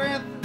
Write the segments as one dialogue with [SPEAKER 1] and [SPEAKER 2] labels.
[SPEAKER 1] strength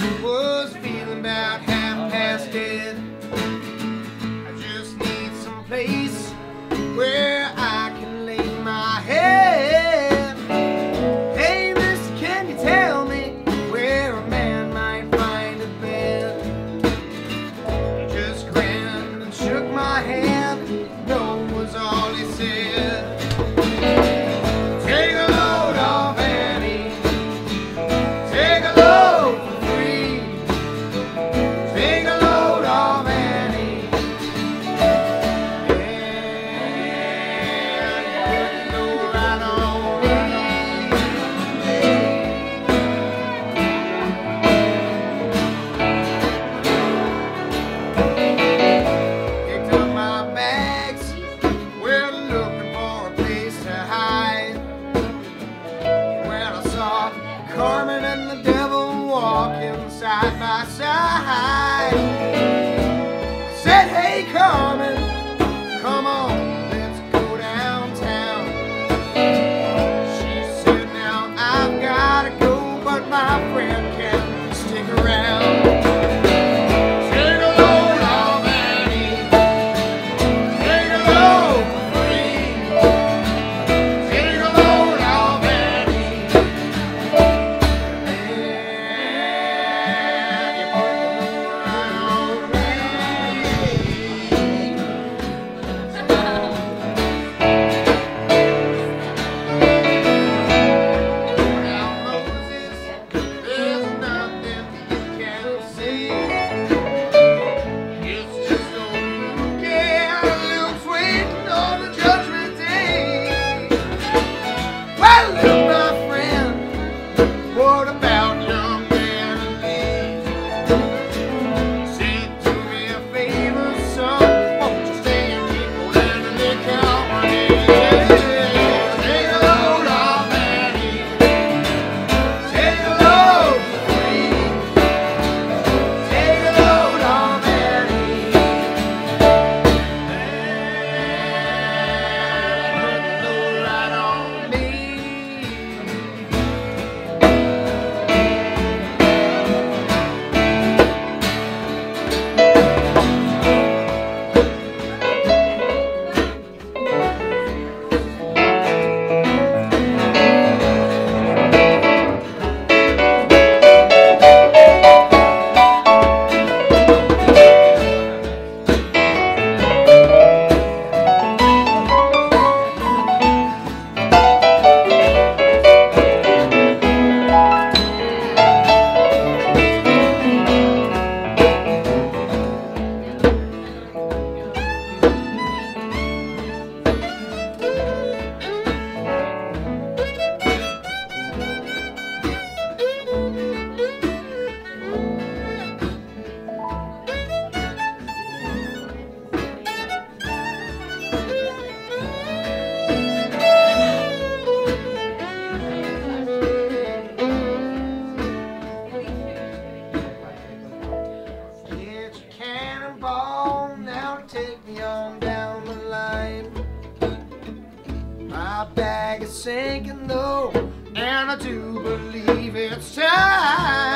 [SPEAKER 1] sinking low, and I do believe it's time.